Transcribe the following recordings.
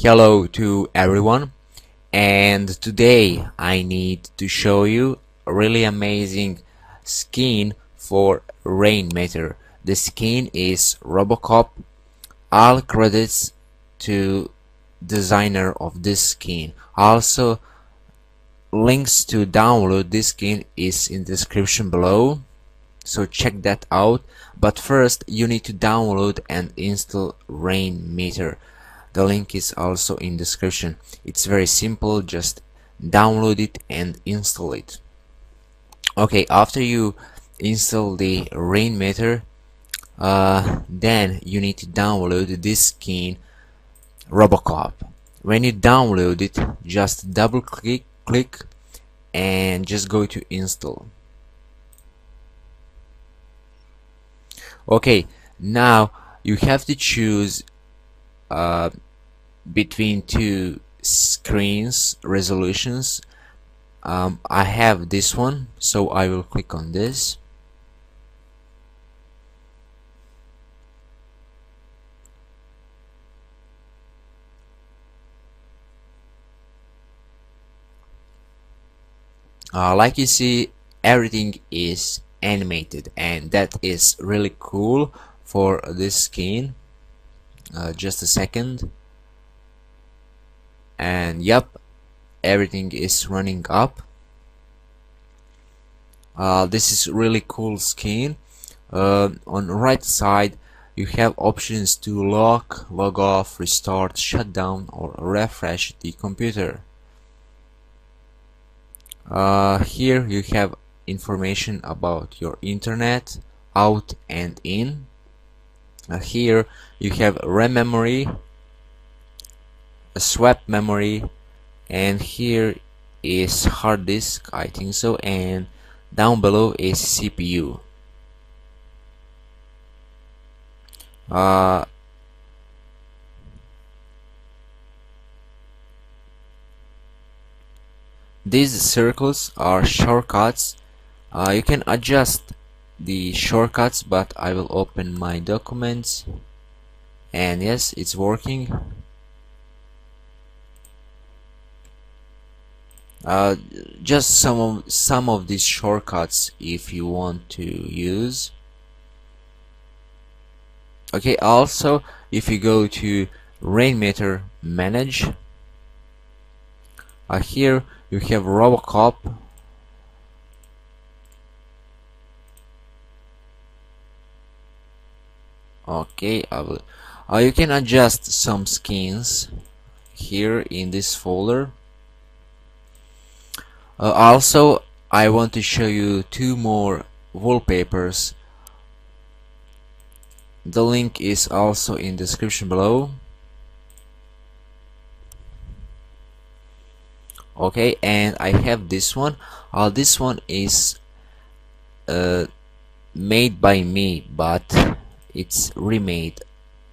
Hello to everyone and today I need to show you a really amazing skin for Rainmeter. The skin is Robocop. All credits to designer of this skin. Also links to download this skin is in description below so check that out but first you need to download and install Rainmeter the link is also in description. It's very simple just download it and install it. Okay after you install the Rainmeter uh, then you need to download this skin Robocop. When you download it just double click click and just go to install. Okay now you have to choose uh, between two screens resolutions. Um, I have this one so I will click on this. Uh, like you see everything is animated and that is really cool for this skin uh, just a second and yep everything is running up. Uh, this is really cool skin. Uh, on right side you have options to lock log off restart shut down or refresh the computer. Uh, here you have information about your internet out and in. Uh, here you have RAM memory swap memory and here is hard disk I think so and down below is CPU uh, these circles are shortcuts. Uh, you can adjust the shortcuts but I will open my documents. And yes it's working uh, just some of some of these shortcuts if you want to use. Okay also if you go to Rainmeter manage uh, here you have Robocop. Okay I will uh, you can adjust some skins here in this folder uh, also I want to show you two more wallpapers. The link is also in description below. Okay and I have this one. Uh, this one is uh, made by me but it's remade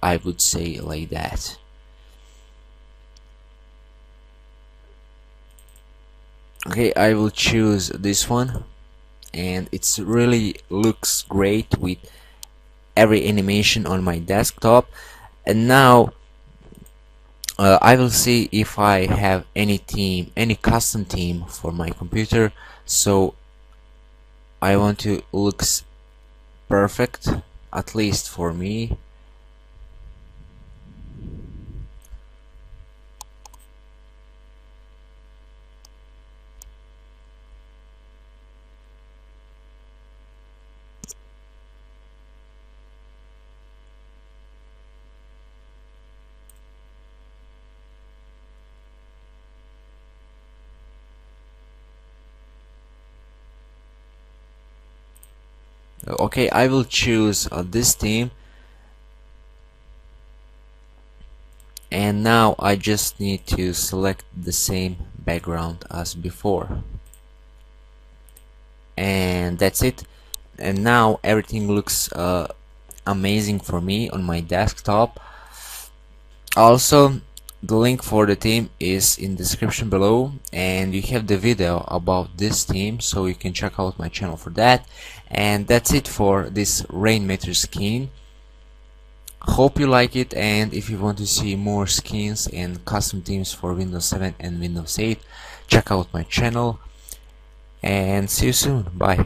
I would say like that okay I will choose this one. And it's really looks great with every animation on my desktop. And now uh, I will see if I have any team any custom team for my computer. So I want to looks perfect at least for me okay I will choose uh, this team. And now I just need to select the same background as before. And that's it. And now everything looks uh, amazing for me on my desktop. Also the link for the team is in the description below and you have the video about this team so you can check out my channel for that. And that's it for this Rainmeter skin. Hope you like it and if you want to see more skins and custom themes for Windows 7 and Windows 8 check out my channel. And see you soon. Bye